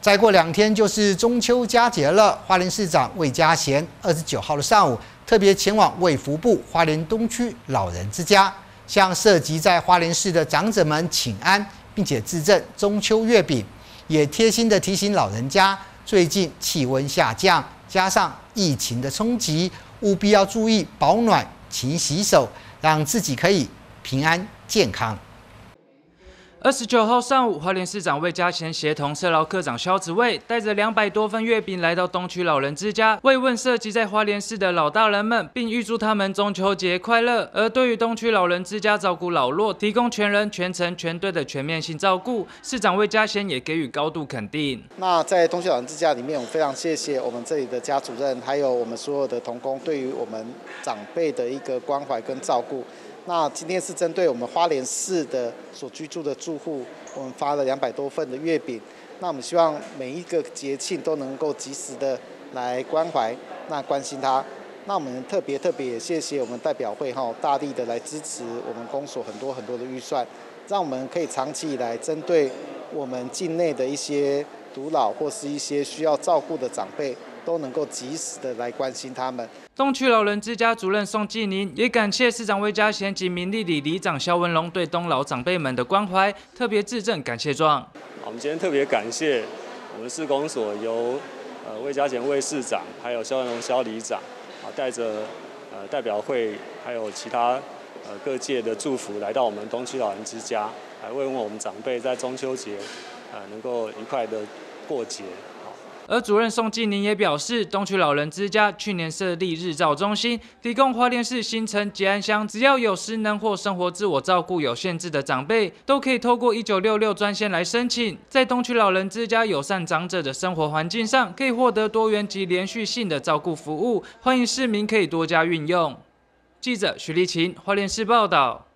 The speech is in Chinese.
再过两天就是中秋佳节了，花莲市长魏家贤二十九号的上午特别前往卫福部花莲东区老人之家，向涉及在花莲市的长者们请安，并且致赠中秋月饼，也贴心的提醒老人家，最近气温下降，加上疫情的冲击，务必要注意保暖、勤洗手，让自己可以平安健康。二十九号上午，花莲市长魏家贤协同社劳科长肖子卫，带着两百多份月饼来到东区老人之家，慰问涉及在花莲市的老大人们，并预祝他们中秋节快乐。而对于东区老人之家照顾老弱，提供全人、全程、全队的全面性照顾，市长魏家贤也给予高度肯定。那在东区老人之家里面，我非常谢谢我们这里的家主任，还有我们所有的童工，对于我们长辈的一个关怀跟照顾。那今天是针对我们花莲市的所居住的住户，我们发了两百多份的月饼。那我们希望每一个节庆都能够及时的来关怀，那关心他。那我们特别特别也谢谢我们代表会哈，大力的来支持我们公所很多很多的预算，让我们可以长期以来针对我们境内的一些独老或是一些需要照顾的长辈。都能够及时的来关心他们。东区老人之家主任宋继宁也感谢市长魏家贤及民力里里长肖文龙对东老长辈们的关怀，特别致赠感谢状。我们今天特别感谢我们市公所由呃魏家贤魏市长，还有肖文龙肖里长啊带着呃代表会还有其他呃各界的祝福来到我们东区老人之家，来慰问我们长辈在中秋节呃能够愉快的过节。而主任宋继宁也表示，东区老人之家去年设立日照中心，提供花莲市新城吉安乡，只要有失能或生活自我照顾有限制的长辈，都可以透过一九六六专线来申请，在东区老人之家友善长者的生活环境上，可以获得多元及连续性的照顾服务，欢迎市民可以多加运用。记者徐立琴，花莲市报道。